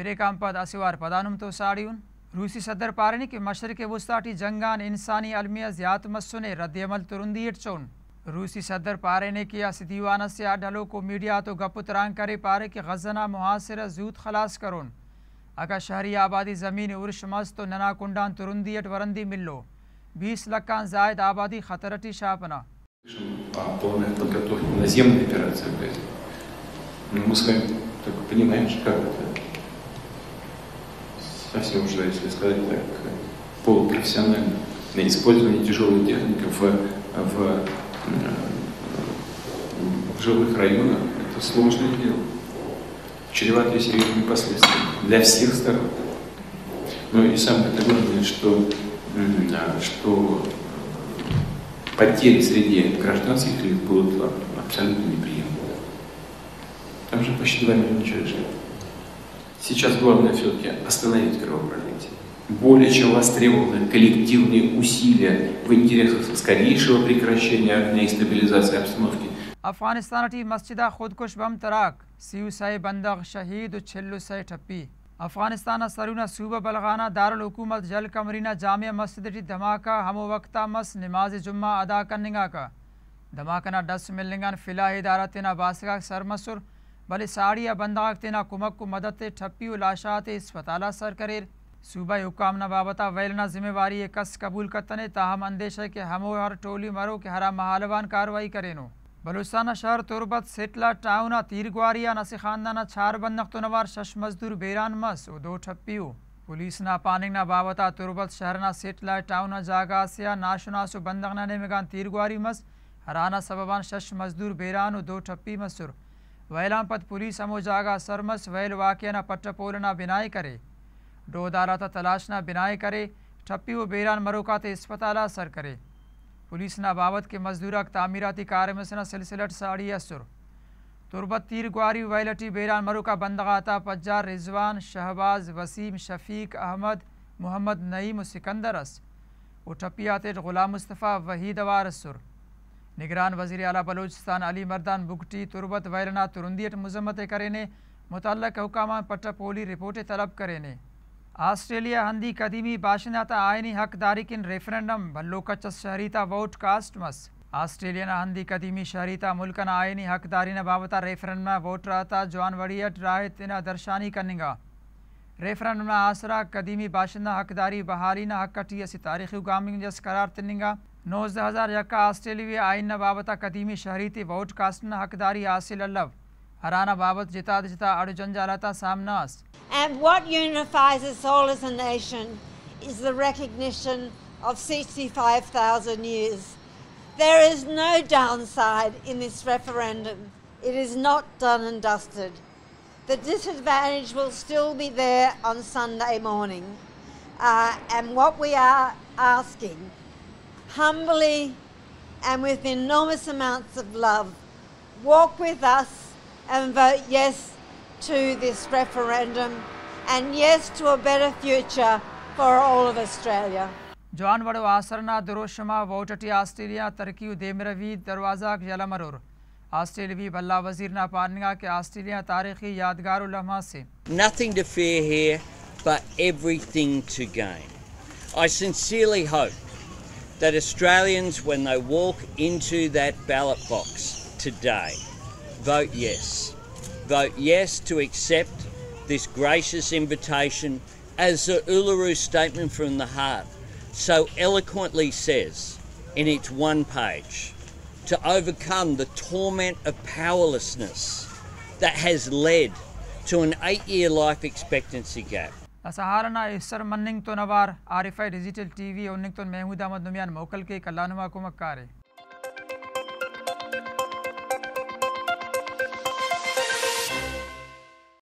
بریکام پد اسوار پدانم تو ساڑیون روسی صدر پارنی کہ مشرق وسطاٹی جنگان انسانی علمیہ زیات مسنے رد عمل ترندیٹ چون روسی صدر پارے کیا سدیوان سے ڈھلو کو میڈیا تو گپ تران کرے پارے کہ غزنہ محاصرہ زود خلاص کرون اگر شہری آبادی زمین عرش مز تو ننا کنڈان ترندیٹ ورندی ملو بیس لکان زائد آبادی خطرٹی شاپنا о полной подготовке наземной операции в Газе. Но мы с вами только понимаем, что как это совсем уже, если сказать так, полупрофессионально на использование тяжелой техники в, в, в жилых районах. Это сложное дело, чреватое серьезными последствиями для всех сторон. Ну и самое главное, что, что потери среди гражданских лиц будут абсолютно неприемлемы. Там же почти 2 миллиона человек живет. Сейчас главное все-таки остановить кровопролитие. Более чем востребованы коллективные усилия в интересах скорейшего прекращения огня и стабилизации обстановки. افغانستان ٹی مسجدہ خودکش بم تراک سیو سائے بندغ شہید چھلو سائے ٹھپی افغانستان سرونا صوبہ بلغانہ دارالحکومت جل کمرینہ جامعہ مسجد ٹی دھماکہ ہمو وقتہ مس نماز جمعہ ادا کرنگا کا دھماکہ ڈس ملنگان فلاح ادارہ تینا باسگاہ سرمسر بلے ساڑیا بنداغ تینا کمک کو مدد تے ٹھپی و لاشات اسپتالہ سر کریر۔ صوبہ حکام نہ بابتا ویلنا ذمہ واری کس قبول کرتنے تاہم اندیش ہے کہ ہمو ہر ٹولی مرو کہ ہرا محالوان کاروائی کرینو۔ بلوچستان شہر تربت، سیٹلا ٹاؤنا، تیرگواریا نسی خاندانہ چھار بندق تو نوار شش مزدور، بیران مس و دو ٹھپیو۔ پولیس نا پاننگ نا بابتا تربت شہر نا سیٹلا ٹاؤنا، جاگا سیا ناشناسو بندق نا نمگان تیرگواری مس۔ ہرانا سببان شش مزدور، بیران و دو ٹھپی مسر۔ ویلان پت پولیس ہمو جاگا سرمس ویل واقعہ نا پٹا پولنا بنائی کرے دو داراتا تلاشنا بنائی کرے ٹھپی و بیران مروکات اسپتالہ سر کرے پولیس نا بابت کے مزدورک تعمیراتی کار مسنا سلسلٹ ساڑی اسر تربت تیر گواری ویلٹی بیران مروکا بندغاتا پجار رضوان شہباز وسیم شفیق احمد محمد نعیم و سکندر اس و ٹھپیات غلام مصطفیٰ وحید وار اسر نگران وزیر اعلیٰ بلوچستان علی مردان، بگٹی، تربت، ویرنا ترندیٹ مذمت کرینے، متعلق حکامہ پٹا پولی رپورٹیں طلب کرینے۔ آسٹریلیا ہندی قدیمی باشندہ آئینی حق دارکن ریفرنڈم بھلوکچ شہریتا ووٹ کاسٹ مس۔ آسٹریلیا ہندی قدیمی شہریتا ملکن آئینی حق داری بابتا ریفرنڈم ووٹ رہتا جوان وڑیت راہ تنا درشانی کننگا۔ ریفرنڈم آسرا قدیمی باشندہ حقداری بحالی نہ حق کٹی اسی تاریخی گامنگ جس قرار تننگا۔ And what unifies us all as a nation is the recognition of 65,000 years. There is no downside in this referendum. It is not done and dusted. The disadvantage will still be there on Sunday morning. Uh, and what we are asking humbly and with enormous amounts of love, walk with us and vote yes to this referendum and yes to a better future for all of Australia. John ಆಸರಣ ದುರೋಶಮ ವೌಟಟಿ Australia Australia, Turkey, ದರ್ವಾಜಾಕ್ ಯಲಮರೂರ್ ಆಸ್ಟ್ರೇಲಿಯವಿ ಬಲ್ಲಾ ವಜೀರ್ನ ಪಾನಿಗಾ ಕೆ ಆಸ್ಟ್ರೇಲಿಯಾ ತಾರೀಖಿ ಯಾದಗಾರ್ Nothing to fear here but everything to gain. I sincerely hope that Australians when they walk into that ballot box today vote yes. vote yes to accept this gracious invitation as the Uluru Statement from the Heart so eloquently says in its one page to overcome the torment of powerlessness that has led to an eight year life expectancy gap. اسہارنا اسر مننگ تو نوار Arifa digital T V اوننگ تو محمود احمد نمیان موکل کے کلانوا کو مکارے